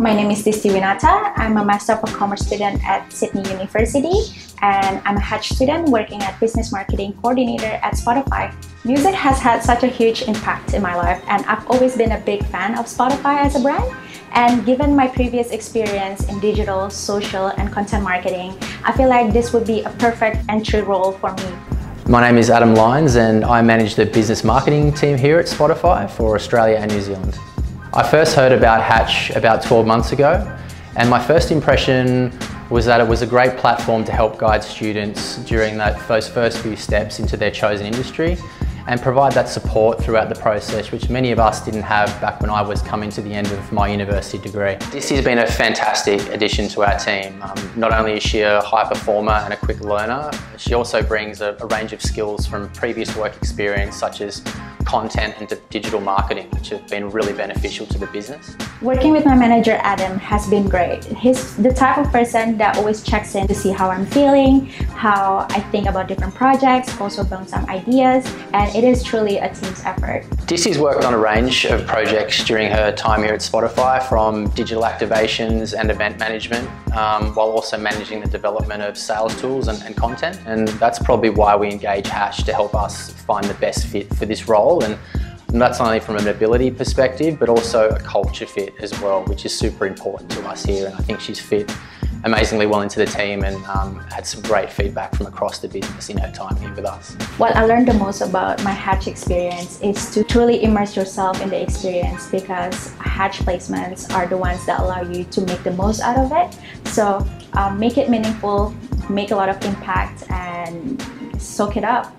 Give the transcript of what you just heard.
My name is Disti Winata. I'm a Master of Commerce student at Sydney University and I'm a Hatch student working at Business Marketing Coordinator at Spotify. Music has had such a huge impact in my life and I've always been a big fan of Spotify as a brand. And given my previous experience in digital, social, and content marketing, I feel like this would be a perfect entry role for me. My name is Adam Lyons and I manage the business marketing team here at Spotify for Australia and New Zealand. I first heard about Hatch about 12 months ago and my first impression was that it was a great platform to help guide students during that, those first few steps into their chosen industry and provide that support throughout the process, which many of us didn't have back when I was coming to the end of my university degree. This has been a fantastic addition to our team. Um, not only is she a high performer and a quick learner, she also brings a, a range of skills from previous work experience, such as content and digital marketing, which have been really beneficial to the business. Working with my manager Adam has been great. He's the type of person that always checks in to see how I'm feeling, how I think about different projects, also bounce some ideas, and it is truly a team's effort. Disti's worked on a range of projects during her time here at Spotify, from digital activations and event management, um, while also managing the development of sales tools and, and content. And that's probably why we engage Hatch to help us find the best fit for this role. And that's only from an ability perspective, but also a culture fit as well, which is super important to us here. And I think she's fit amazingly well into the team and um, had some great feedback from across the business in her time here with us. What I learned the most about my Hatch experience is to truly immerse yourself in the experience because Hatch placements are the ones that allow you to make the most out of it. So um, make it meaningful, make a lot of impact and soak it up.